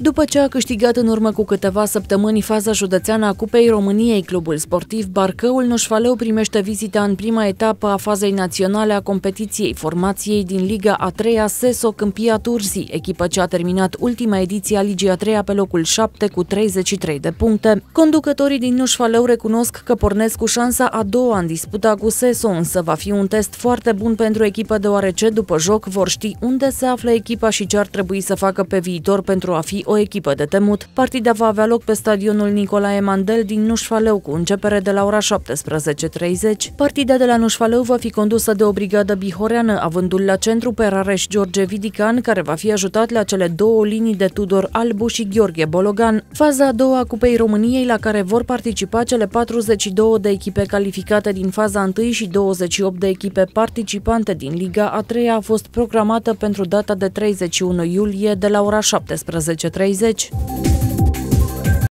După ce a câștigat în urmă cu câteva săptămâni faza județeană a Cupei României, clubul sportiv Barcăul Nușfaleu primește vizita în prima etapă a fazei naționale a competiției formației din Liga a treia SESO Câmpia Turzi, echipă ce a terminat ultima ediție a Ligii a treia pe locul 7 cu 33 de puncte. Conducătorii din Nușfaleu recunosc că pornesc cu șansa a doua în disputa cu SESO, însă va fi un test foarte bun pentru echipă deoarece după joc vor ști unde se află echipa și ce ar trebui să facă pe viitor pentru a fi o echipă de temut. Partida va avea loc pe stadionul Nicolae Mandel din Nușfaleu cu începere de la ora 17.30. Partida de la Nușfaleu va fi condusă de o brigadă bihoreană, avându-l la centru pe Rareș George Vidican, care va fi ajutat la cele două linii de Tudor Albu și Gheorghe Bologan. Faza a doua a Cupei României, la care vor participa cele 42 de echipe calificate din faza 1 și 28 de echipe participante din Liga a treia, a fost programată pentru data de 31 iulie de la ora 17.30. 30.